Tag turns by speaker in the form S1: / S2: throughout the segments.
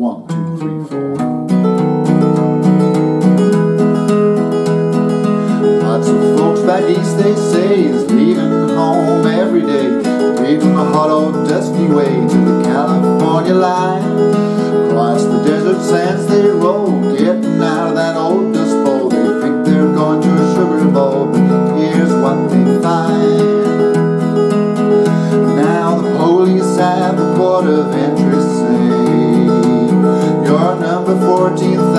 S1: one, two, three, four. Lots of folks back east, they say, is leaving home every day, leaving the hot old dusty way to the California line. Across the desert sands they roll, getting out of that old dust bowl. They think they're going to a sugar bowl, but here's what they find. Now the police at the port of the 14th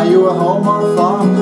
S1: You you a home or farm